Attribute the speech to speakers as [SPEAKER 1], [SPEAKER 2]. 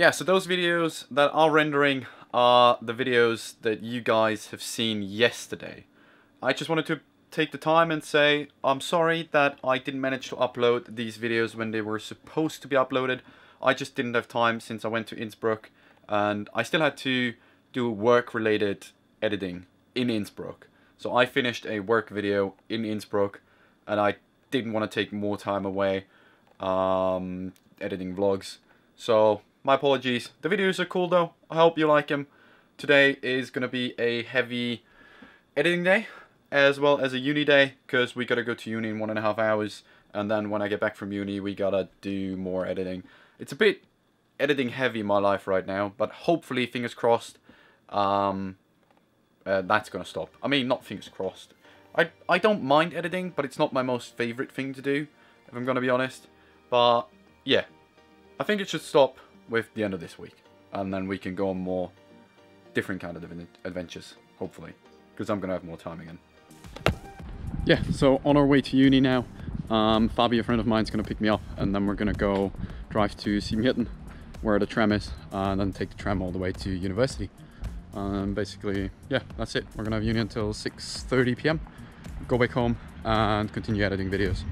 [SPEAKER 1] Yeah, so those videos that are rendering are the videos that you guys have seen yesterday. I just wanted to take the time and say I'm sorry that I didn't manage to upload these videos when they were supposed to be uploaded. I just didn't have time since I went to Innsbruck and I still had to do work related editing in Innsbruck. So I finished a work video in Innsbruck and I didn't want to take more time away um, editing vlogs. So my apologies. The videos are cool though. I hope you like them. Today is going to be a heavy editing day as well as a uni day because we got to go to uni in one and a half hours and then when I get back from uni we got to do more editing. It's a bit editing heavy in my life right now but hopefully fingers crossed um, uh, that's going to stop. I mean not fingers crossed. I, I don't mind editing but it's not my most favorite thing to do if I'm going to be honest. But yeah, I think it should stop with the end of this week. And then we can go on more different kind of adventures, hopefully. Because I'm going to have more time again. Yeah, so on our way to uni now. Um, Fabi, a friend of mine, is going to pick me up. And then we're going to go drive to Siebenhirten, where the tram is. And then take the tram all the way to university. Um, basically, yeah, that's it. We're going to have uni until 6.30 p.m. Go back home and continue editing videos.